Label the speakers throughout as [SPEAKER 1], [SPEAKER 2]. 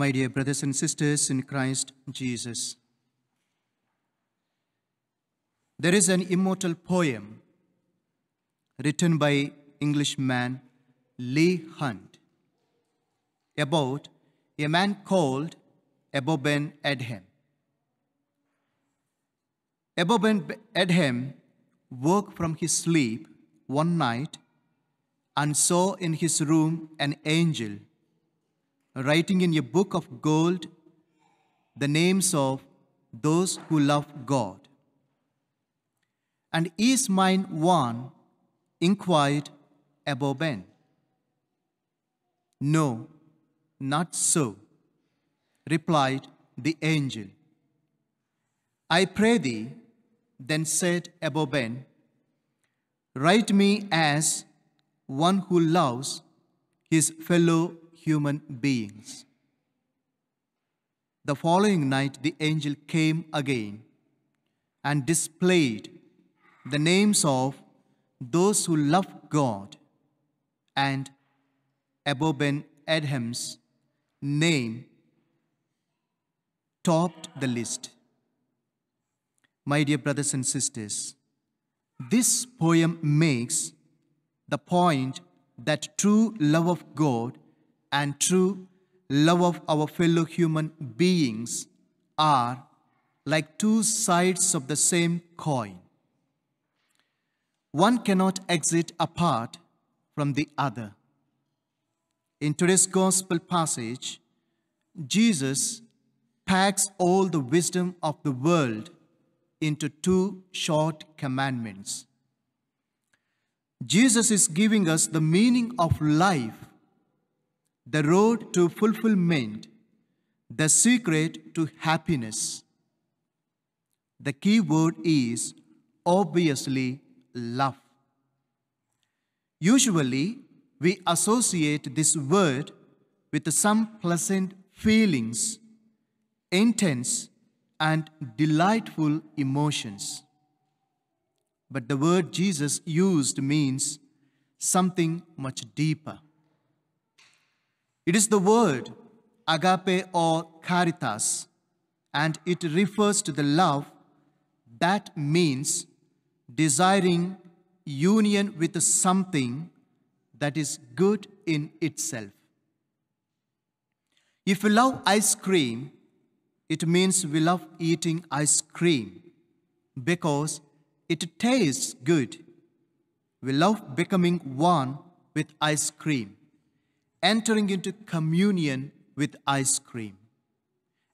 [SPEAKER 1] My dear brothers and sisters in Christ Jesus, there is an immortal poem written by Englishman Leigh Hunt about a man called Abou Ben Adhem. Abou Ben Adhem woke from his sleep one night and saw in his room an angel writing in a book of gold the names of those who love God. And is mine one? inquired Abou Ben. No, not so, replied the angel. I pray thee, then said Abou Ben, write me as one who loves his fellow human beings. The following night, the angel came again and displayed the names of those who love God, and Abou Ben Adhem's name topped the list. My dear brothers and sisters, this poem makes the point that true love of God and true love of our fellow human beings are like two sides of the same coin. One cannot exit apart from the other. In today's gospel passage, Jesus packs all the wisdom of the world into two short commandments. Jesus is giving us the meaning of life, the road to fulfillment, the secret to happiness. The key word is obviously love. Usually, we associate this word with some pleasant feelings, intense and delightful emotions. But the word Jesus used means something much deeper. It is the word agape or caritas, and it refers to the love that means desiring union with something that is good in itself. If we love ice cream, it means we love eating ice cream because it tastes good. We love becoming one with ice cream, entering into communion with ice cream.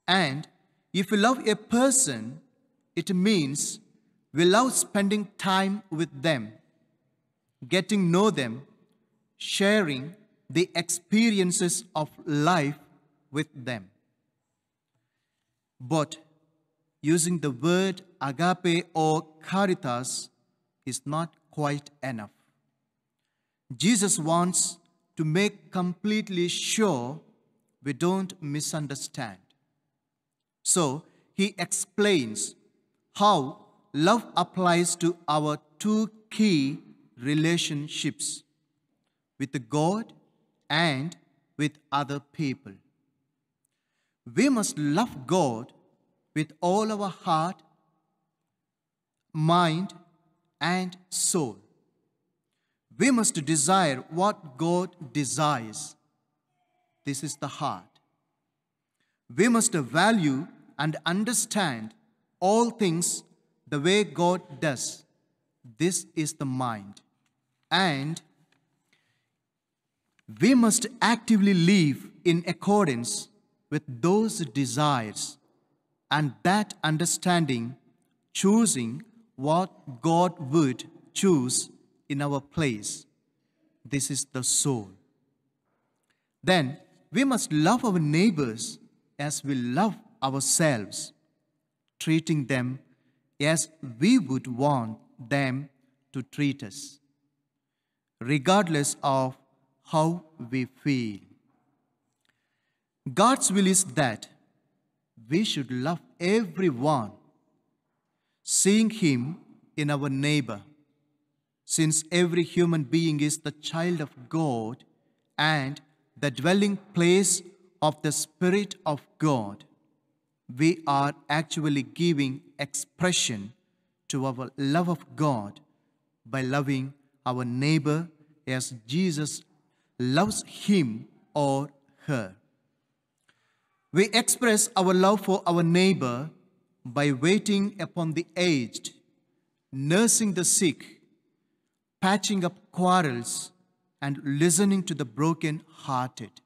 [SPEAKER 1] And if we love a person, it means we love spending time with them, getting know them, sharing the experiences of life with them. But using the word agape or caritas is not quite enough. Jesus wants to make completely sure we don't misunderstand. So he explains how love applies to our two key relationships with God and with other people. We must love God with all our heart, mind, and soul. We must desire what God desires. This is the heart. We must value and understand all things the way God does. This is the mind. And we must actively live in accordance with those desires and that understanding, choosing what God would choose in our place. This is the soul. Then we must love our neighbors as we love ourselves, treating them as we would want them to treat us, regardless of how we feel. God's will is that we should love everyone, seeing Him in our neighbor, since every human being is the child of God and the dwelling place of the Spirit of God, we are actually giving expression to our love of God by loving our neighbor as Jesus loves him or her. We express our love for our neighbor by waiting upon the aged, nursing the sick, patching up quarrels, and listening to the broken hearted.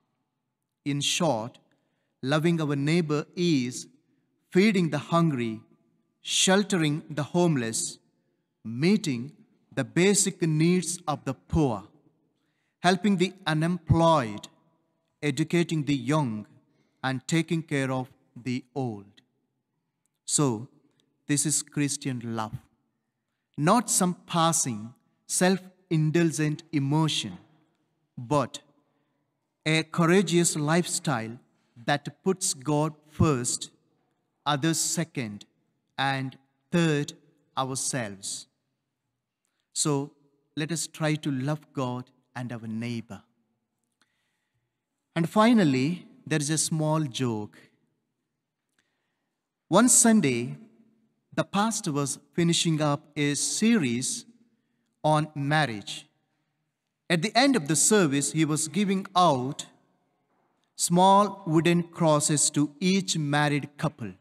[SPEAKER 1] In short, loving our neighbor is feeding the hungry, sheltering the homeless, meeting the basic needs of the poor, helping the unemployed, educating the young, and taking care of the old. So, this is Christian love, not some passing, self indulgent emotion, but a courageous lifestyle that puts God first, others second, and third, ourselves. So let us try to love God and our neighbor. And finally, there is a small joke. One Sunday, the pastor was finishing up a series on marriage. At the end of the service, he was giving out small wooden crosses to each married couple.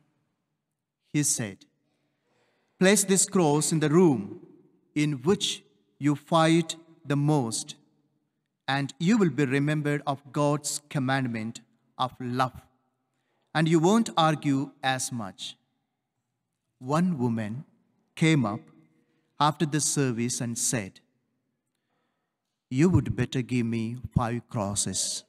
[SPEAKER 1] He said, Place this cross in the room in which you fight the most, and you will be remembered of God's commandment of love, and you won't argue as much. One woman came up after the service and said, You would better give me five crosses.